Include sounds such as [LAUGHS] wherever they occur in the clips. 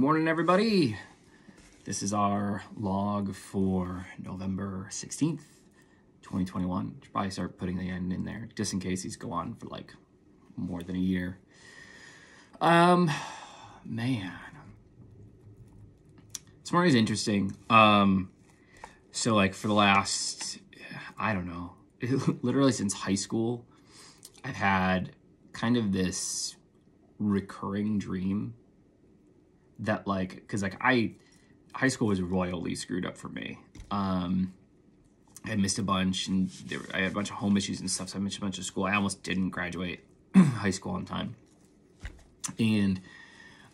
Morning, everybody. This is our log for November 16th, 2021. Should probably start putting the end in there just in case these go on for like more than a year. Um, man, this is interesting. Um, so like for the last, I don't know, [LAUGHS] literally since high school, I've had kind of this recurring dream that like because like I high school was royally screwed up for me. Um, I missed a bunch and there, I had a bunch of home issues and stuff. So I missed a bunch of school. I almost didn't graduate [CLEARS THROAT] high school on time. And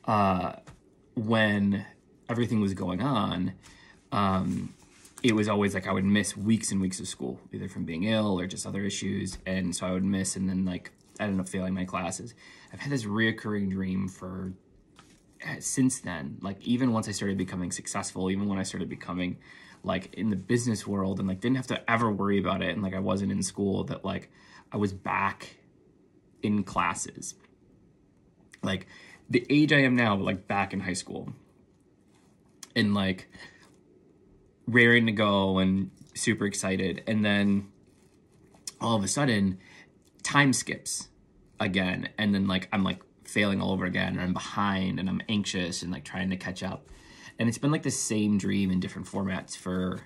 uh, when everything was going on, um, it was always like I would miss weeks and weeks of school, either from being ill or just other issues. And so I would miss, and then like I ended up failing my classes. I've had this reoccurring dream for since then. Like even once I started becoming successful, even when I started becoming like in the business world and like didn't have to ever worry about it, and like I wasn't in school, that like I was back in classes. Like the age I am now, like back in high school. And like raring to go and super excited. And then all of a sudden, time skips again. And then like I'm like failing all over again and I'm behind and I'm anxious and like trying to catch up. And it's been like the same dream in different formats for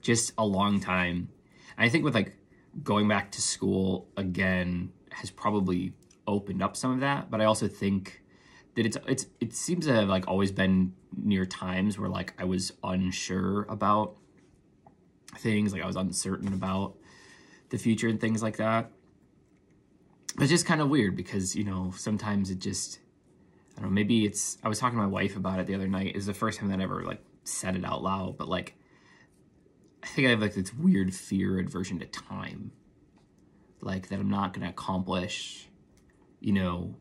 just a long time. And I think with like going back to school again has probably opened up some of that, but I also think that it's it's it seems to have like always been near times where like I was unsure about things, like I was uncertain about the future and things like that. It's just kind of weird because, you know, sometimes it just I don't know, maybe it's I was talking to my wife about it the other night. It's the first time that I ever like said it out loud, but like I think I have like this weird fear aversion to time. Like that I'm not gonna accomplish, you know,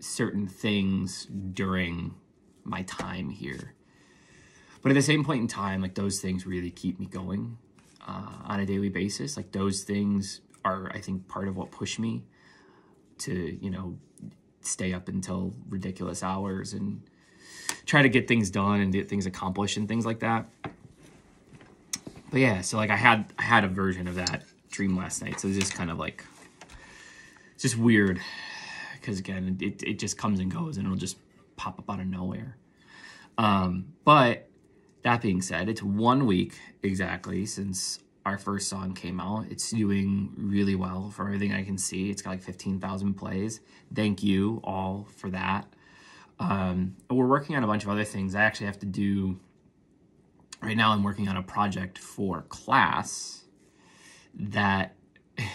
certain things during my time here. But at the same point in time, like those things really keep me going uh, on a daily basis. Like those things are, I think, part of what push me to, you know, stay up until ridiculous hours and try to get things done and get things accomplished and things like that. But yeah, so like I had I had a version of that dream last night. So it's just kind of like it's just weird because again, it, it just comes and goes and it'll just pop up out of nowhere. Um, but that being said, it's one week exactly since our first song came out. It's doing really well for everything I can see. It's got like 15,000 plays. Thank you all for that. Um, we're working on a bunch of other things. I actually have to do, right now, I'm working on a project for class that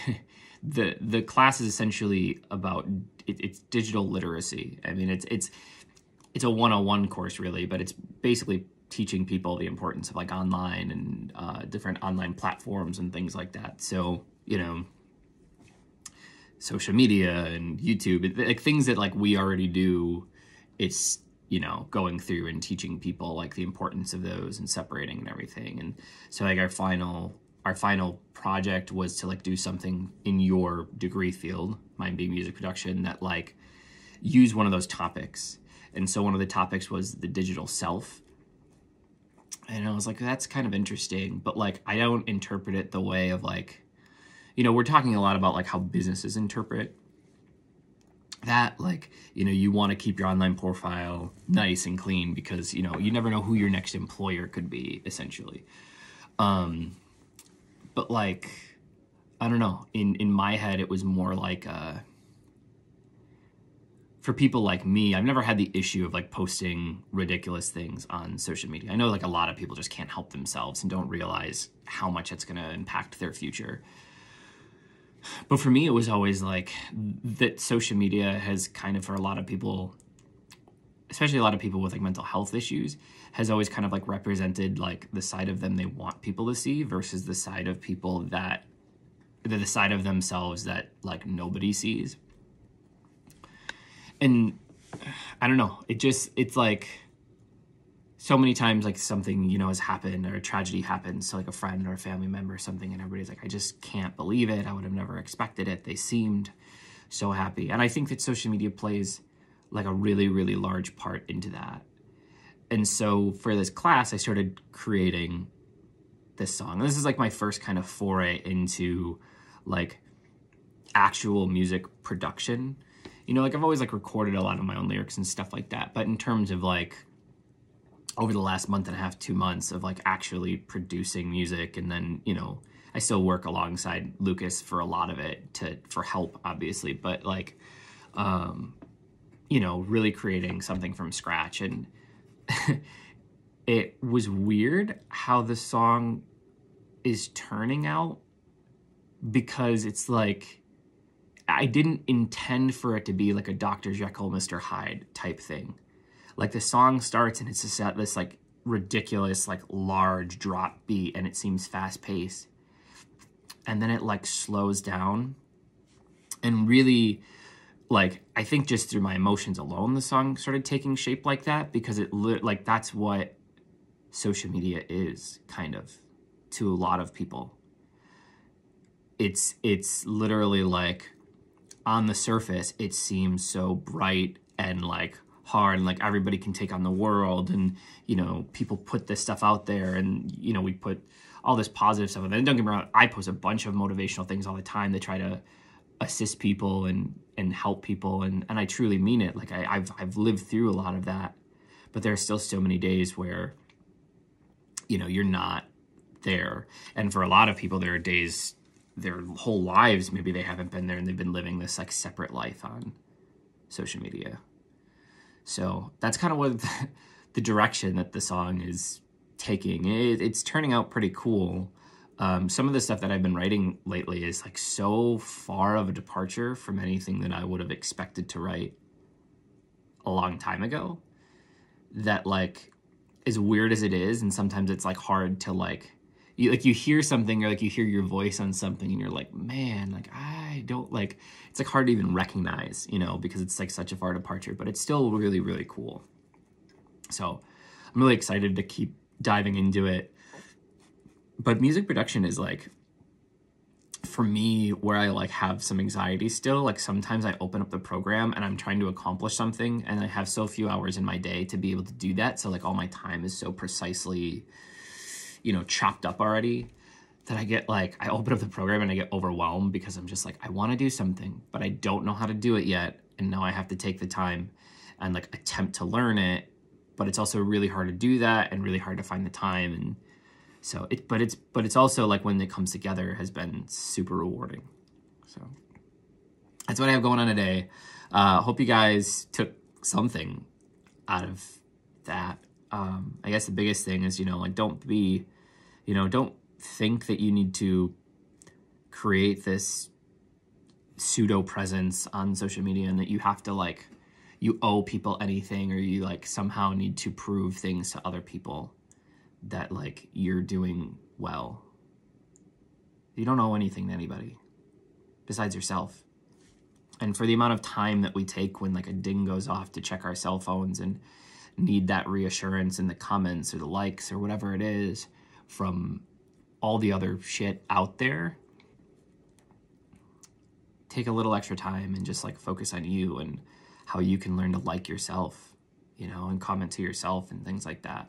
[LAUGHS] the the class is essentially about it, it's digital literacy. I mean, it's it's it's a one-on-one course really, but it's basically teaching people the importance of like online and uh, different online platforms and things like that. So you know, social media and YouTube, like things that like we already do. It's you know going through and teaching people like the importance of those and separating and everything. And so like our final our final project was to like do something in your degree field, mine being music production, that like use one of those topics. And so one of the topics was the digital self. And I was like, that's kind of interesting, but like I don't interpret it the way of like, you know, we're talking a lot about like how businesses interpret that like you know you want to keep your online profile nice and clean because you know you never know who your next employer could be essentially um but like I don't know. In in my head, it was more like uh, for people like me. I've never had the issue of like posting ridiculous things on social media. I know like a lot of people just can't help themselves and don't realize how much it's going to impact their future. But for me, it was always like that. Social media has kind of for a lot of people especially a lot of people with like mental health issues has always kind of like represented like the side of them they want people to see versus the side of people that the side of themselves that like nobody sees and i don't know. It just it's like so many times like something you know has happened or a tragedy happens to like a friend or a family member or something and everybody's like i just can't believe it. I would have never expected it. They seemed so happy. And i think that social media plays like a really really large part into that. And so for this class, I started creating this song. this is like my first kind of foray into like actual music production. You know, like I've always like recorded a lot of my own lyrics and stuff like that. But in terms of like over the last month and a half, two months of like actually producing music and then, you know, I still work alongside Lucas for a lot of it to for help obviously, but like um you know, really creating something from scratch and [LAUGHS] it was weird how the song is turning out because it's like I didn't intend for it to be like a Dr. Jekyll, Mr. Hyde type thing. Like the song starts and it's just at this like ridiculous, like large drop beat and it seems fast paced. And then it like slows down and really like I think just through my emotions alone the song started taking shape like that because it like that's what social media is kind of to a lot of people. It's it's literally like on the surface it seems so bright and like hard and like everybody can take on the world and you know people put this stuff out there and you know we put all this positive stuff and don't get me wrong I post a bunch of motivational things all the time to try to assist people and and help people and and I truly mean it. Like I, I've I've lived through a lot of that. But there are still so many days where you know you're not there. And for a lot of people, there are days, their whole lives, maybe they haven't been there and they've been living this like separate life on social media. So that's kind of what [LAUGHS] the, direction that the song is taking. It, it's turning out pretty cool. Um, some of the stuff that I've been writing lately is like so far of a departure from anything that I would have expected to write a long time ago that like as weird as it is and sometimes it's like hard to like you like you hear something or like you hear your voice on something and you're like man like i don't like it's like hard to even recognize you know because it's like such a far departure but it's still really really cool. So i'm really excited to keep diving into it. But music production is like for me where i like have some anxiety still like sometimes i open up the program and i'm trying to accomplish something and i have so few hours in my day to be able to do that so like all my time is so precisely you know, chopped up already that I get like, I open up the program and I get overwhelmed because I'm just like, I want to do something, but I don't know how to do it yet. And now I have to take the time and like attempt to learn it. But it's also really hard to do that and really hard to find the time. And so it, but it's, but it's also like when it comes together has been super rewarding. So that's what I have going on today. Uh, hope you guys took something out of that. Um, I guess the biggest thing is, you know, like don't be you know, don't think that you need to create this pseudo presence on social media and that you have to like you owe people anything or you like somehow need to prove things to other people that like you're doing well. You don't owe anything to anybody besides yourself. And for the amount of time that we take when like a ding goes off to check our cell phones and need that reassurance in the comments or the likes or whatever it is, from all the other shit out there, take a little extra time and just like focus on you and how you can learn to like yourself, you know, and comment to yourself and things like that.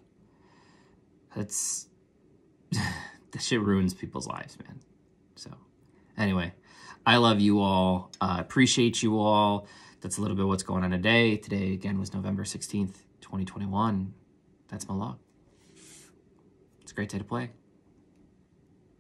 That's [LAUGHS] that shit ruins people's lives, man. So, anyway, I love you all. Uh, appreciate you all. That's a little bit what's going on today. Today again was November 16th, 2021. That's my log. Great day to play.